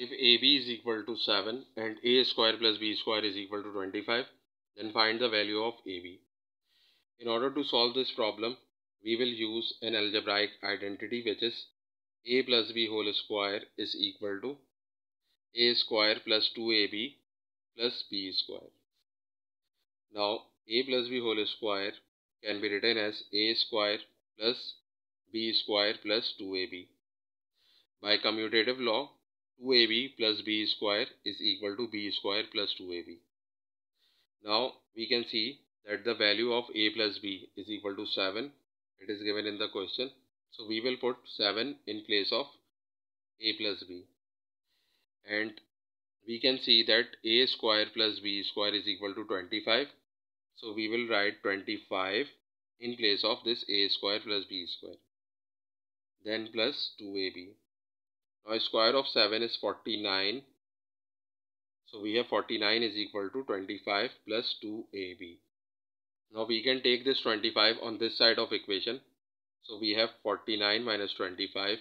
if AB is equal to 7 and A square plus B square is equal to 25, then find the value of AB. In order to solve this problem, we will use an algebraic identity which is A plus B whole square is equal to A square plus 2AB plus B square. Now, A plus B whole square can be written as A square plus B square plus 2AB. By commutative law, 2ab plus b square is equal to b square plus 2ab. Now we can see that the value of a plus b is equal to 7. It is given in the question. So we will put 7 in place of a plus b. And we can see that a square plus b square is equal to 25. So we will write 25 in place of this a square plus b square. Then plus 2ab. Now square of 7 is 49. So we have 49 is equal to 25 plus 2ab. Now we can take this 25 on this side of equation. So we have 49 minus 25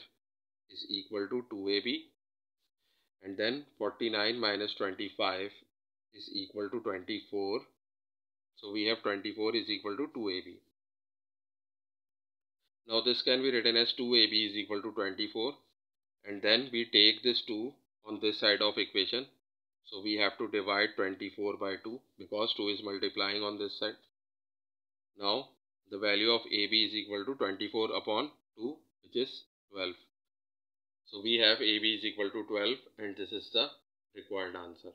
is equal to 2ab. And then 49 minus 25 is equal to 24. So we have 24 is equal to 2ab. Now this can be written as 2ab is equal to 24 and then we take this 2 on this side of equation. So we have to divide 24 by 2 because 2 is multiplying on this side. Now the value of AB is equal to 24 upon 2 which is 12 so we have AB is equal to 12 and this is the required answer